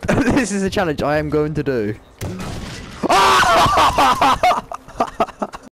this is a challenge I am going to do.